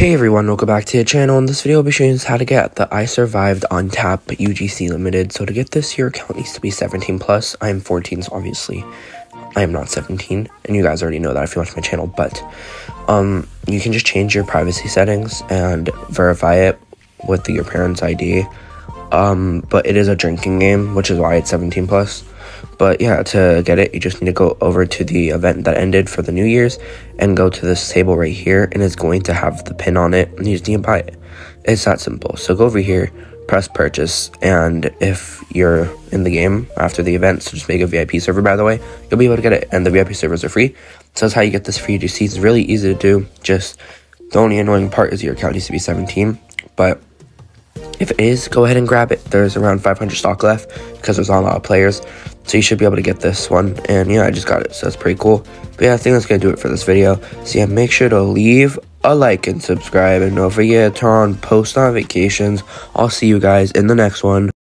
Hey everyone, welcome back to the channel. In this video, I'll be showing you how to get the I Survived on Tap UGC Limited. So to get this, your account needs to be 17 plus. I am 14, so obviously I am not 17, and you guys already know that if you watch my channel. But um, you can just change your privacy settings and verify it with your parents' ID. Um, but it is a drinking game, which is why it's 17 plus. But yeah, to get it, you just need to go over to the event that ended for the New Year's and go to this table right here, and it's going to have the pin on it, and you just need to buy it. It's that simple. So go over here, press purchase, and if you're in the game after the event, so just make a VIP server, by the way, you'll be able to get it, and the VIP servers are free. So that's how you get this free UGC. It's really easy to do. Just the only annoying part is your account needs to be 17, but if it is, go ahead and grab it. There's around 500 stock left because there's not a lot of players. So you should be able to get this one. And yeah, I just got it. So that's pretty cool. But yeah, I think that's going to do it for this video. So yeah, make sure to leave a like and subscribe. And don't forget to turn on post notifications. I'll see you guys in the next one.